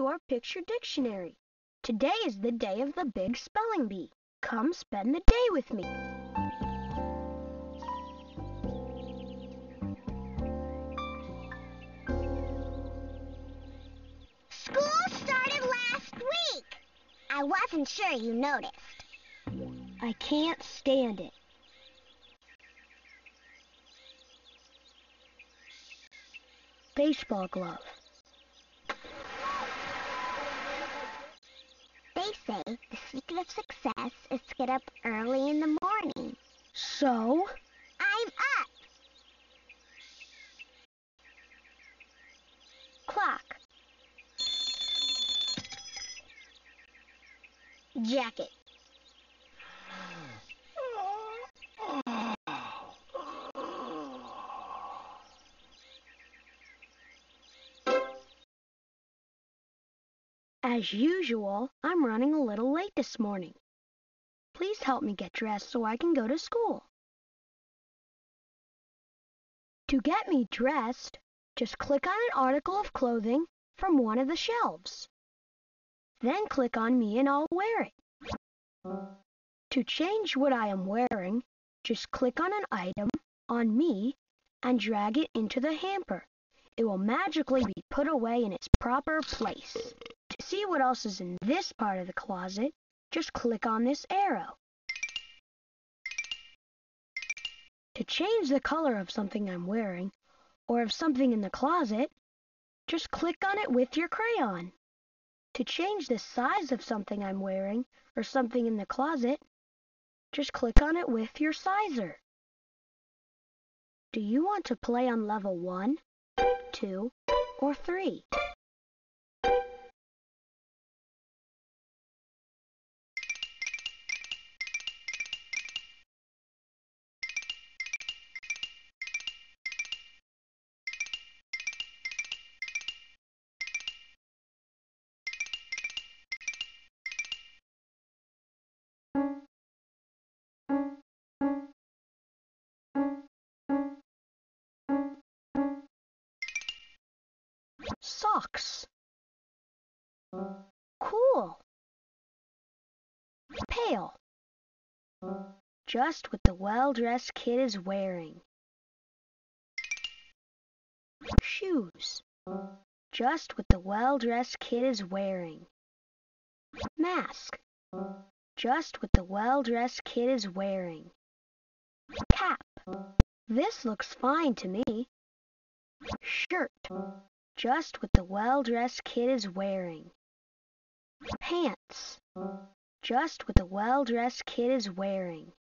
To our picture dictionary. Today is the day of the big spelling bee. Come spend the day with me. School started last week. I wasn't sure you noticed. I can't stand it. Baseball glove. They say the secret of success is to get up early in the morning. So, I'm up. clock. Jacket. As usual, I'm running a little late this morning. Please help me get dressed so I can go to school. To get me dressed, just click on an article of clothing from one of the shelves. Then click on me and I'll wear it. To change what I am wearing, just click on an item on me and drag it into the hamper. It will magically be put away in its proper place. To see what else is in this part of the closet, just click on this arrow. To change the color of something I'm wearing, or of something in the closet, just click on it with your crayon. To change the size of something I'm wearing, or something in the closet, just click on it with your sizer. Do you want to play on level 1, 2, or 3? Socks. Cool. Pale. Just what the well-dressed kid is wearing. Shoes. Just what the well-dressed kid is wearing. Mask. Just what the well-dressed kid is wearing. Cap. This looks fine to me. Shirt. Just what the well-dressed kid is wearing. Pants. Just what the well-dressed kid is wearing.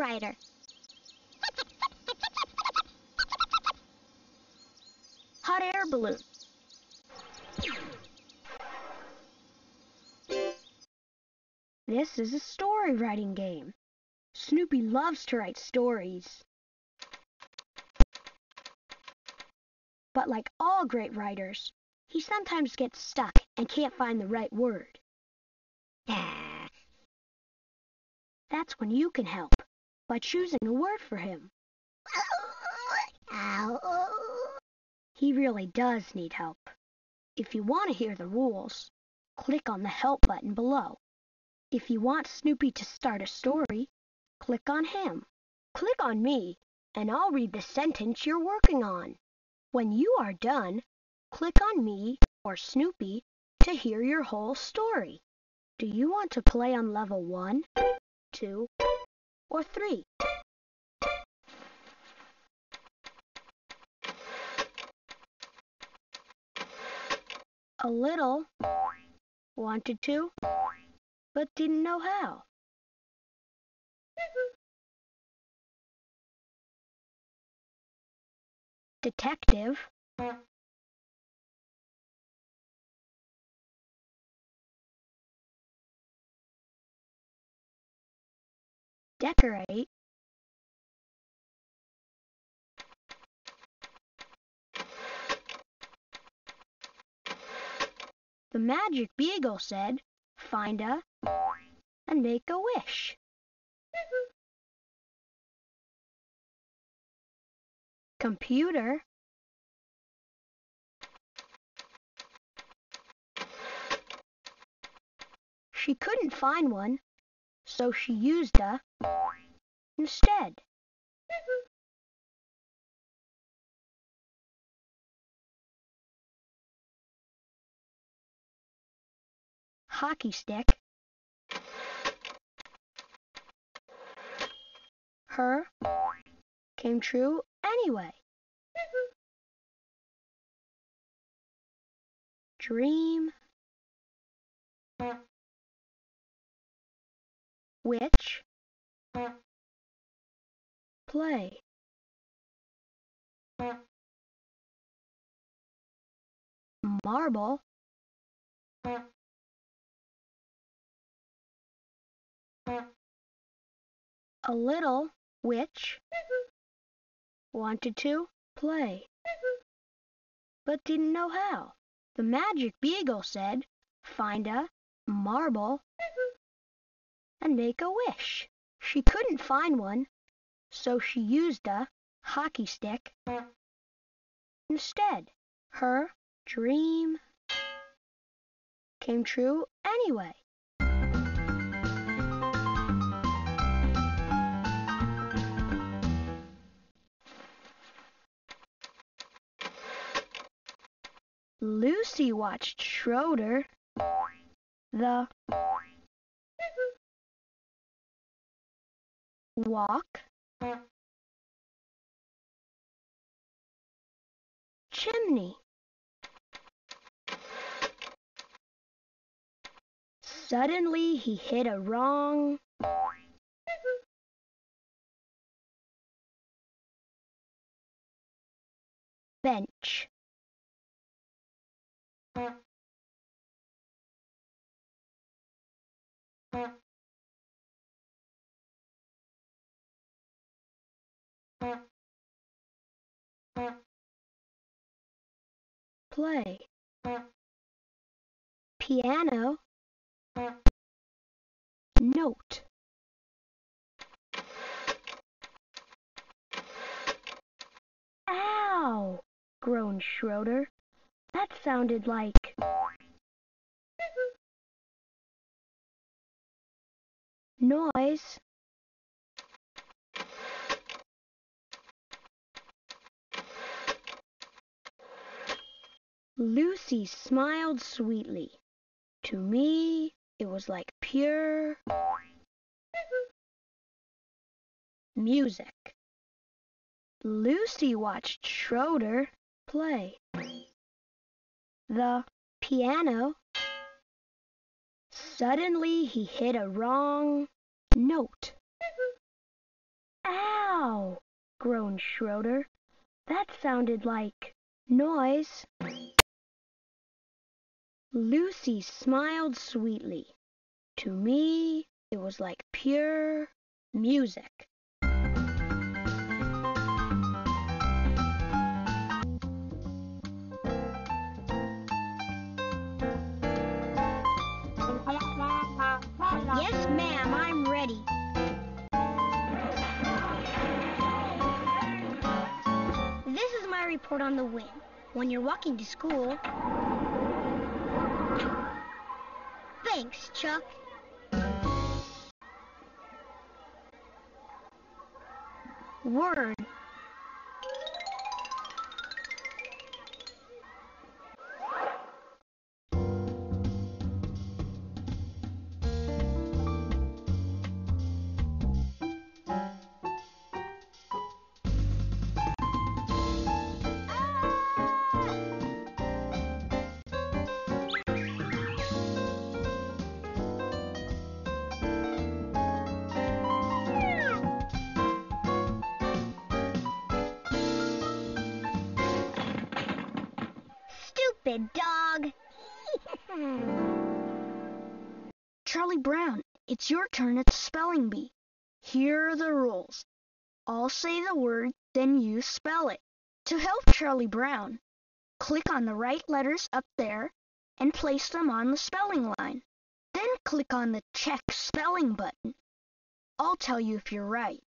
Typewriter. Hot air balloon. This is a story writing game. Snoopy loves to write stories. But like all great writers, he sometimes gets stuck and can't find the right word. That's when you can help by choosing a word for him. He really does need help. If you want to hear the rules, click on the Help button below. If you want Snoopy to start a story, click on him. Click on me, and I'll read the sentence you're working on. When you are done, click on me or Snoopy to hear your whole story. Do you want to play on level 1, 2, or 3? A little. Wanted to, but didn't know how. Detective. Decorate, The magic beagle said, find a and make a wish. Computer She couldn't find one, so she used a instead. Hockey stick. Her came true anyway. Dream which play marble a little which wanted to play but didn't know how. The magic beagle said, find a marble and make a wish. She couldn't find one, so she used a hockey stick instead. Her dream came true anyway. Lucy watched Schroeder, the walk, chimney. Suddenly he hit a wrong bench. Play. Piano. Note. Ow! groaned Schroeder. That sounded like... Noise. Lucy smiled sweetly. To me, it was like pure music. Lucy watched Schroeder play the piano. Suddenly he hit a wrong note. Ow! groaned Schroeder. That sounded like noise. Lucy smiled sweetly. To me, it was like pure music. Yes, ma'am, I'm ready. This is my report on the wind. When you're walking to school, Thanks, Chuck. word Charlie Brown, it's turn at the spelling bee. Here are the rules. I'll say the word, then you spell it. To help Charlie Brown, click on the right letters up there and place them on the spelling line. Then click on the check spelling button. I'll tell you if you're right.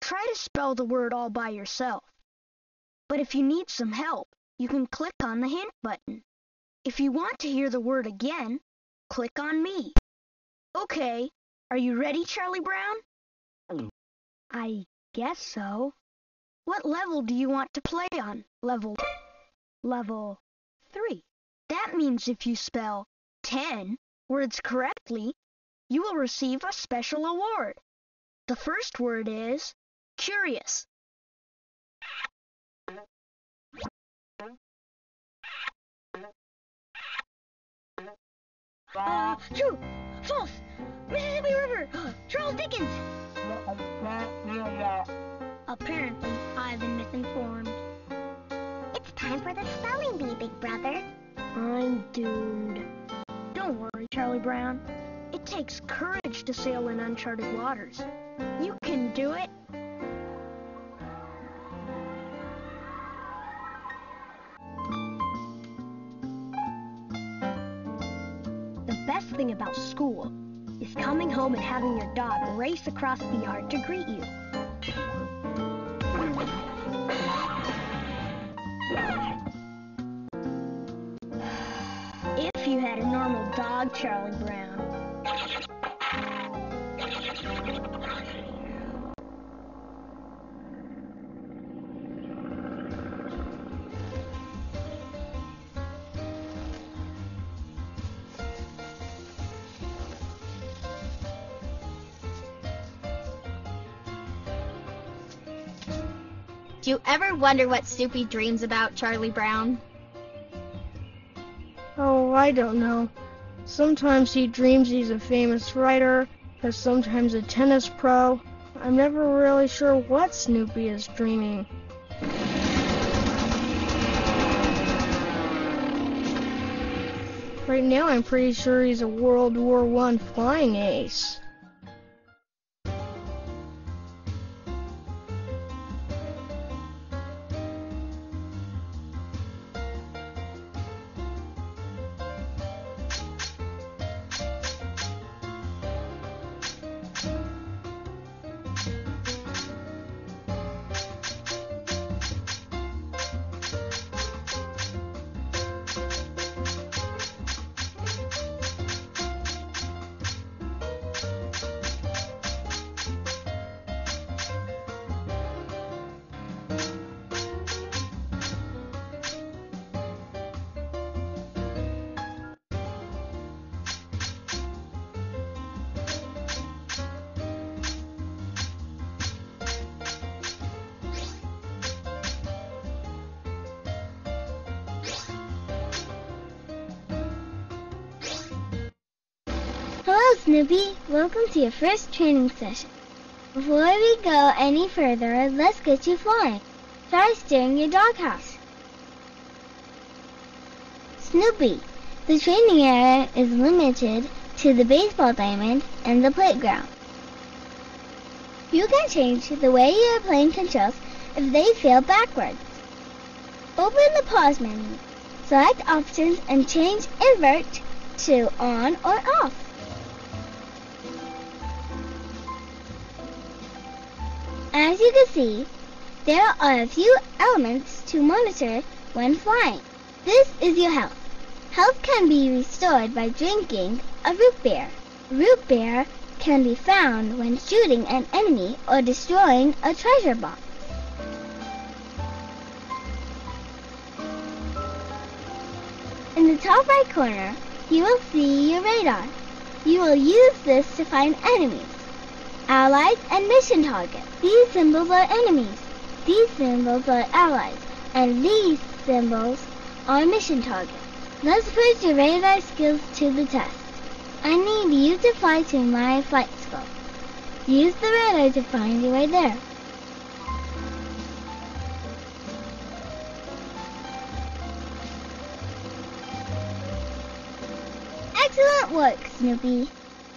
Try to spell the word all by yourself. But if you need some help, you can click on the hint button. If you want to hear the word again, click on me. Okay, are you ready, Charlie Brown? I guess so. What level do you want to play on? Level level 3. That means if you spell 10 words correctly, you will receive a special award. The first word is curious. Uh, true, false, Mississippi River, Charles Dickens. Apparently, I've been misinformed. It's time for the spelling bee, Big Brother. I'm doomed. Don't worry, Charlie Brown. It takes courage to sail in uncharted waters. You can do it. The best thing about school coming home and having your dog race across the yard to greet you. If you had a normal dog, Charlie Brown. Do you ever wonder what Snoopy dreams about, Charlie Brown? Oh, I don't know. Sometimes he dreams he's a famous writer, or sometimes a tennis pro. I'm never really sure what Snoopy is dreaming. Right now, I'm pretty sure he's a World War One flying ace. Snoopy. Welcome to your first training session. Before we go any further, let's get you flying. Try steering your doghouse. Snoopy, the training area is limited to the baseball diamond and the playground. You can change the way your plane controls if they feel backwards. Open the pause menu. Select options and change invert to on or off. You can see, there are a few elements to monitor when flying. This is your health. Health can be restored by drinking a root beer. Root beer can be found when shooting an enemy or destroying a treasure box. In the top right corner, you will see your radar. You will use this to find enemies allies, and mission targets. These symbols are enemies. These symbols are allies. And these symbols are mission targets. Let's put your radar skills to the test. I need you to fly to my flight school. Use the radar to find your way there. Excellent work, Snoopy.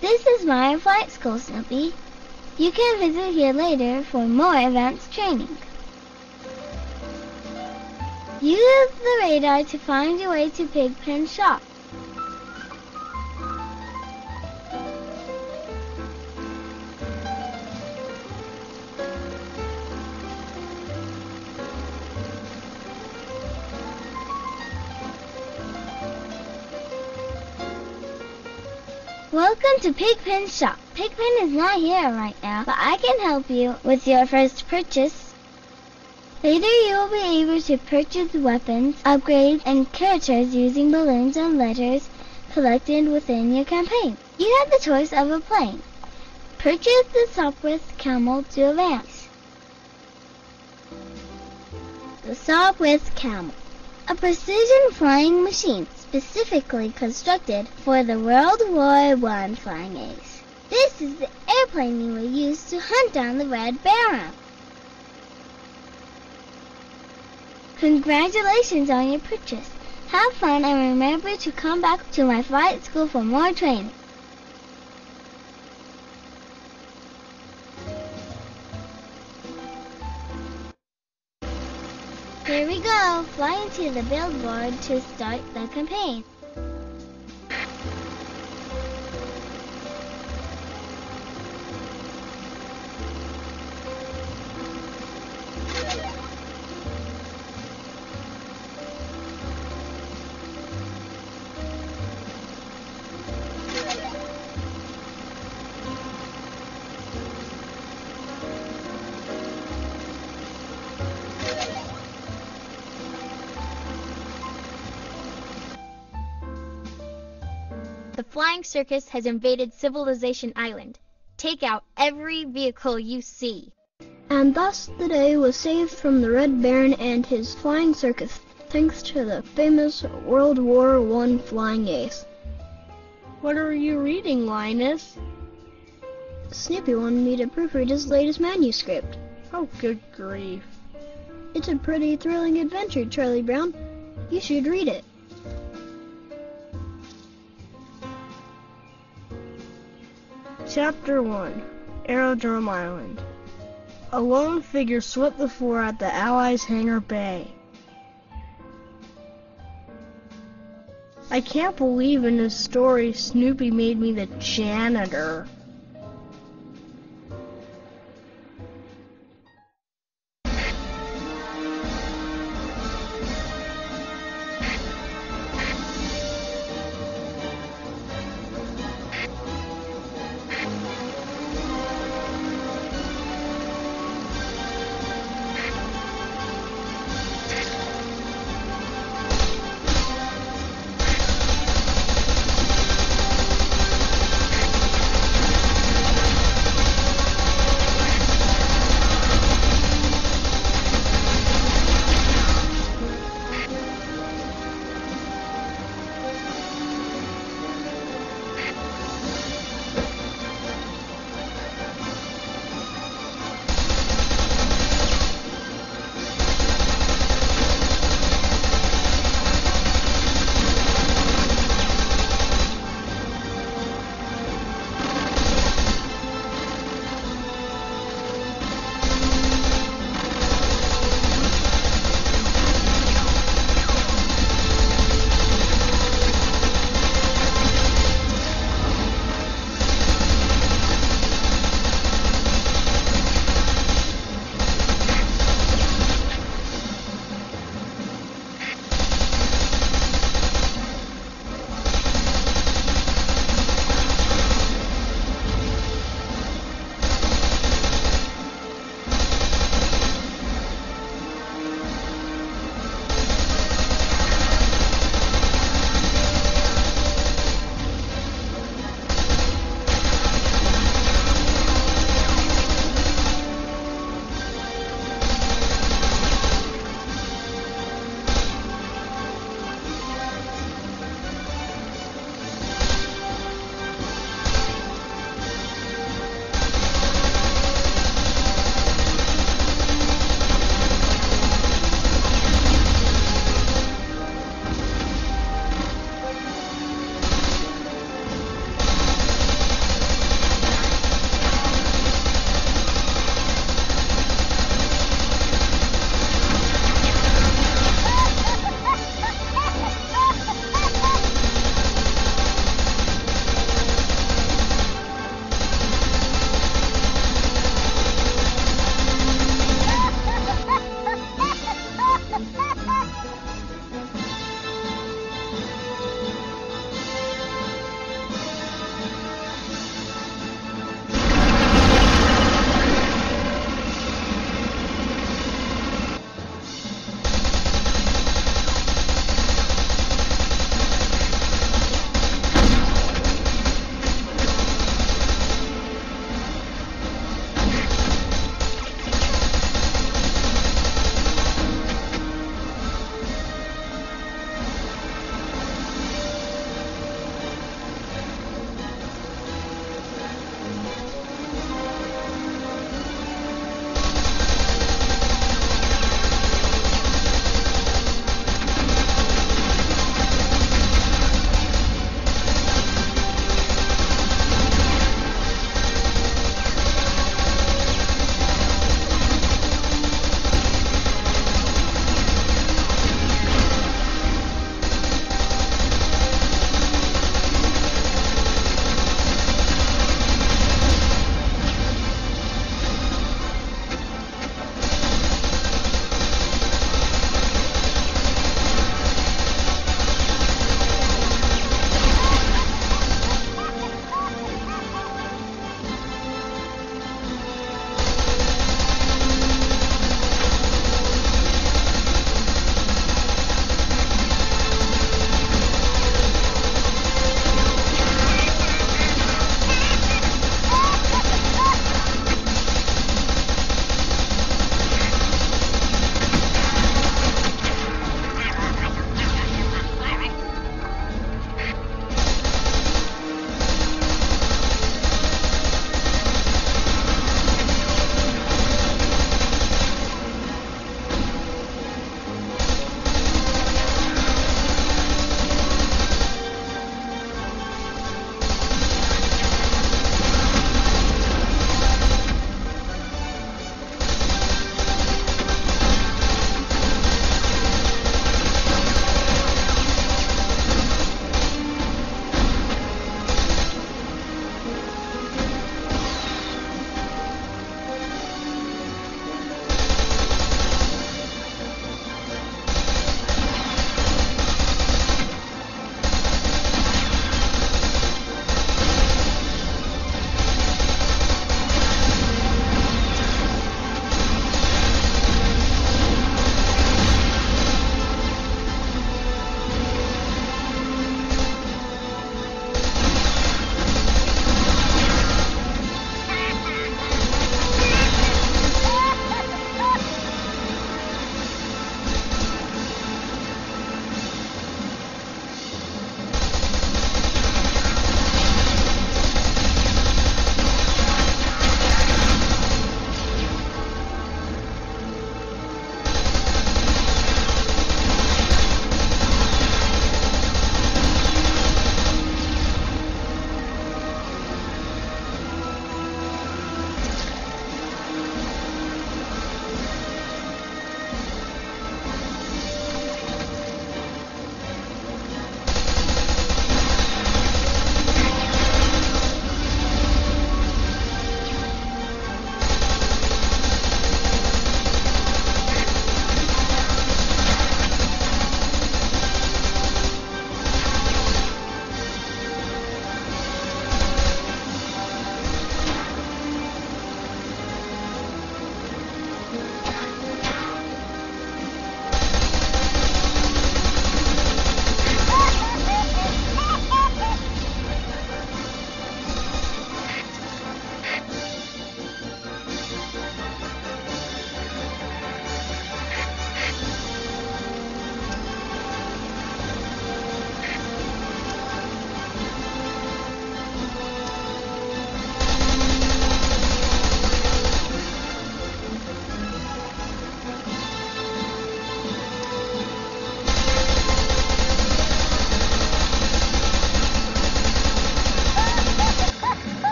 This is my flight school, Snoopy. You can visit here later for more advanced training. Use the radar to find your way to Pigpen Shop. Welcome to Pigpen's shop. Pigpen is not here right now, but I can help you with your first purchase. Later you will be able to purchase weapons, upgrades, and characters using balloons and letters collected within your campaign. You have the choice of a plane. Purchase the Sopwith Camel to advance. The Sopwith Camel. A precision flying machine specifically constructed for the World War I flying ace. This is the airplane you will use to hunt down the Red Baron. Congratulations on your purchase. Have fun and remember to come back to my flight school for more training. Here we go, flying to the billboard to start the campaign. The Flying Circus has invaded Civilization Island. Take out every vehicle you see. And thus the day was saved from the Red Baron and his flying circus, thanks to the famous World War I flying ace. What are you reading, Linus? Snoopy wanted me to proofread his latest manuscript. Oh, good grief. It's a pretty thrilling adventure, Charlie Brown. You should read it. Chapter 1 Aerodrome Island A lone figure swept the floor at the Allies' hangar bay. I can't believe in this story Snoopy made me the janitor.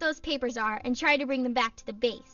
Those papers are and try to bring them back to the base.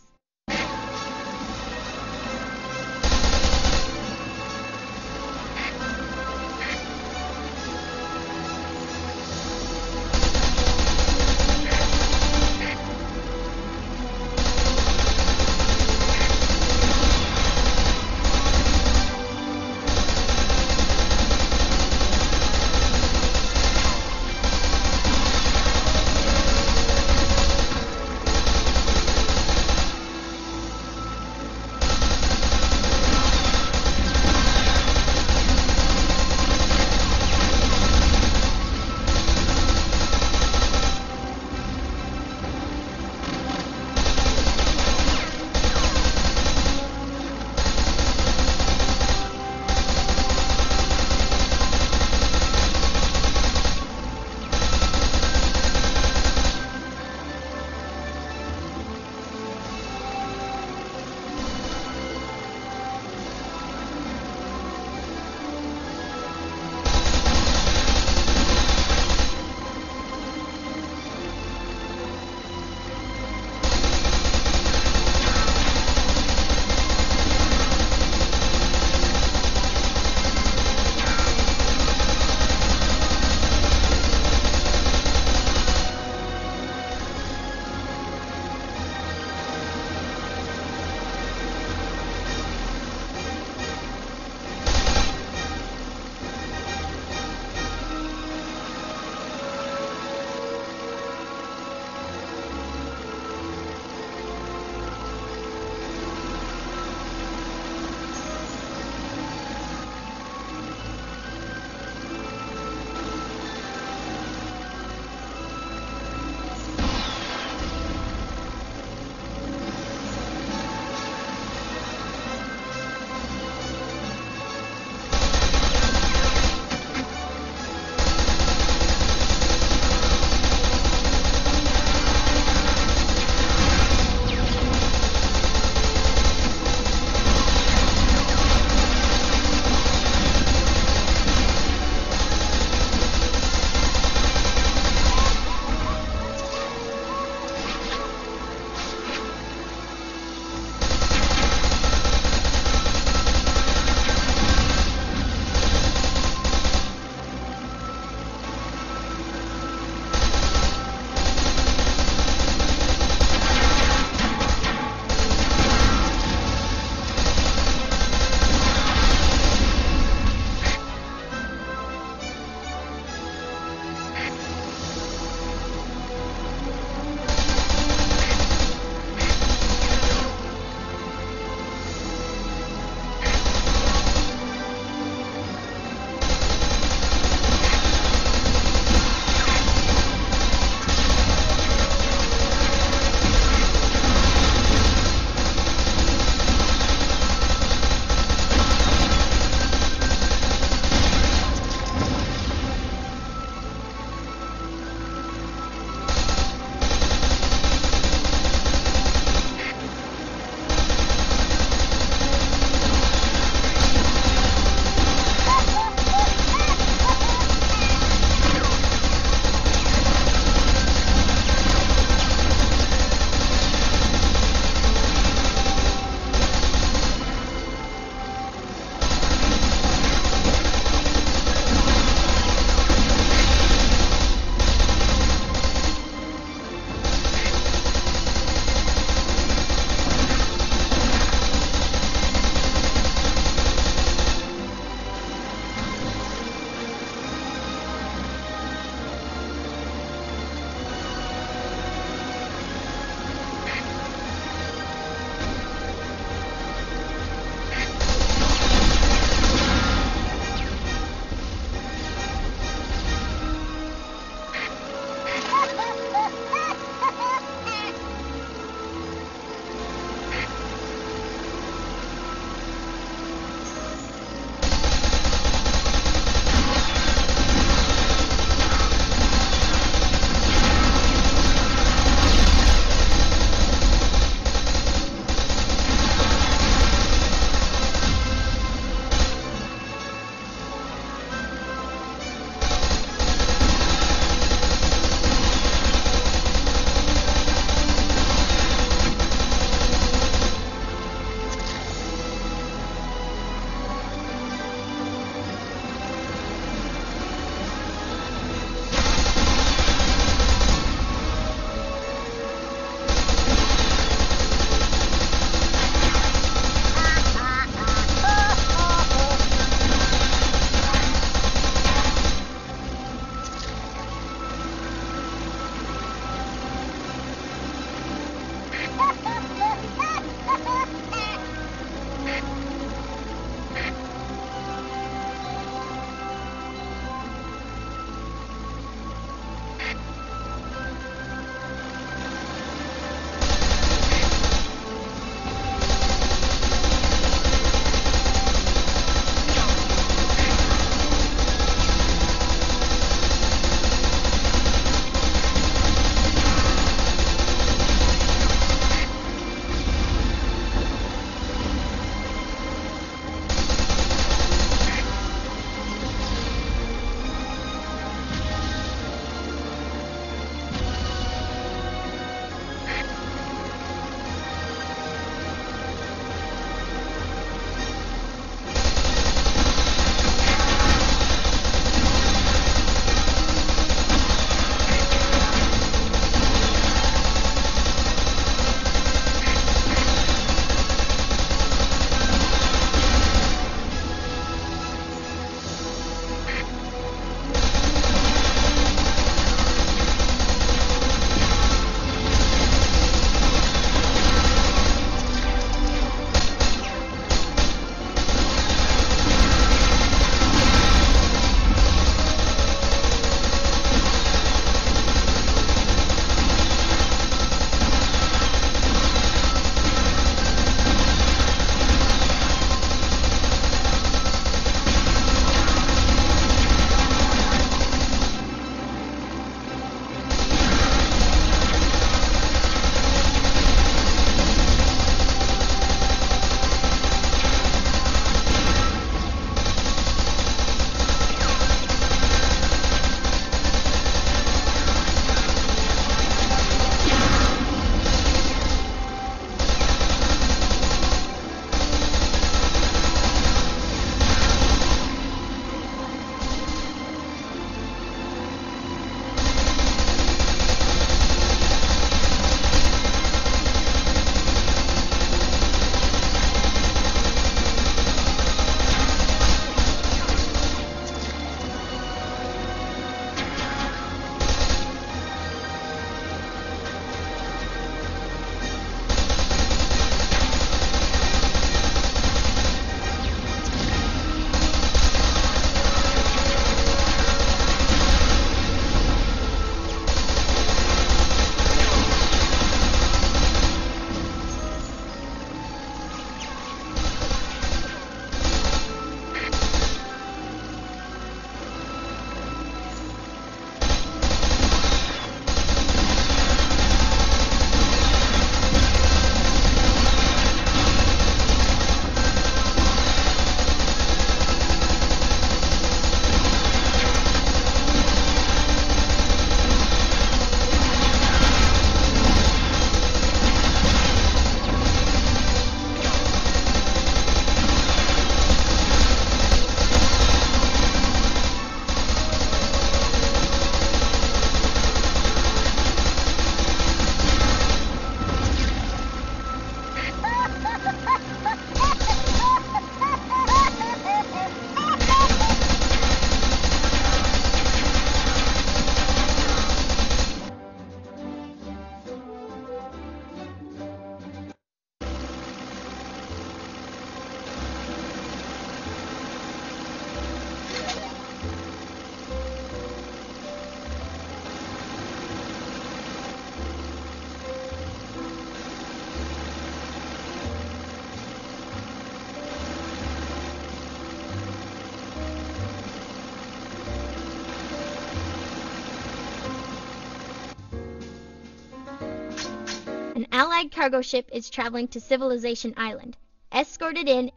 Allied cargo ship is traveling to Civilization Island. Escorted in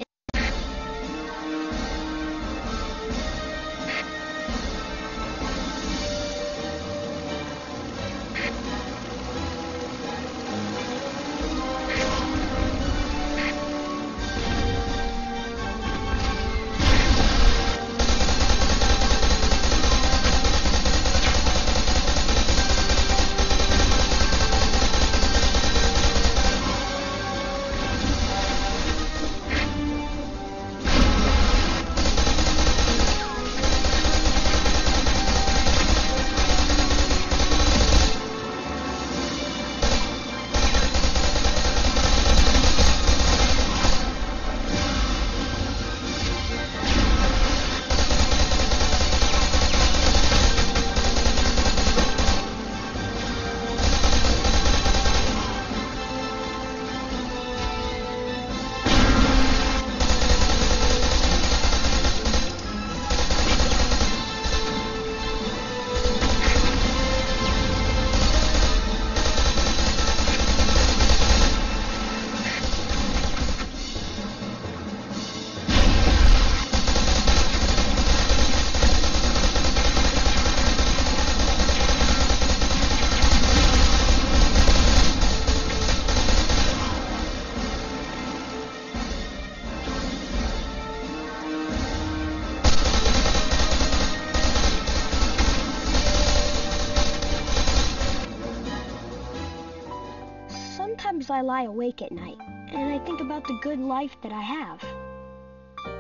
I lie awake at night and I think about the good life that I have.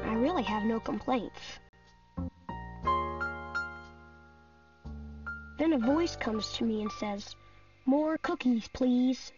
I really have no complaints. Then a voice comes to me and says, More cookies, please.